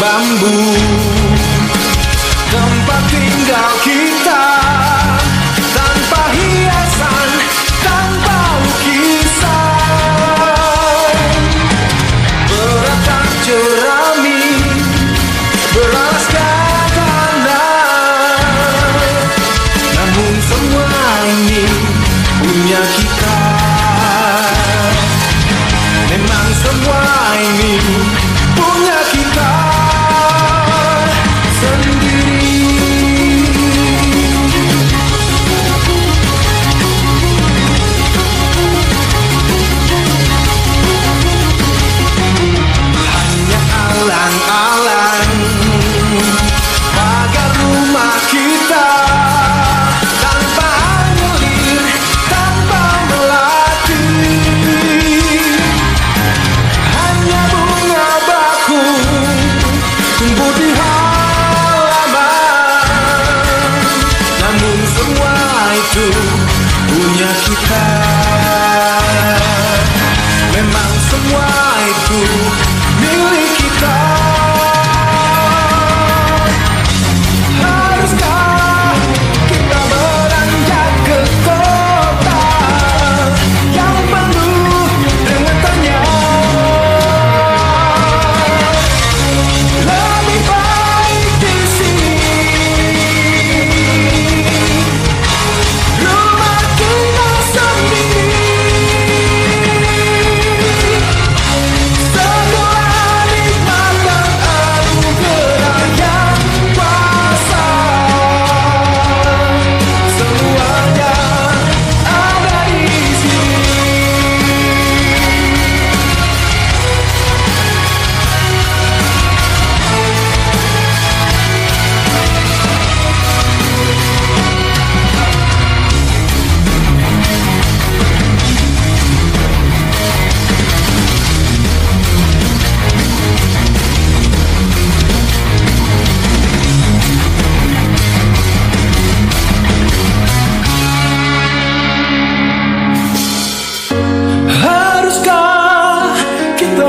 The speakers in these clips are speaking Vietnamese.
bambu Tempat tinggal kita Tanpa hiasan, tanpa lukisan Beratkan jerami, beralaskan tanah Namun semua ini punya kita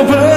더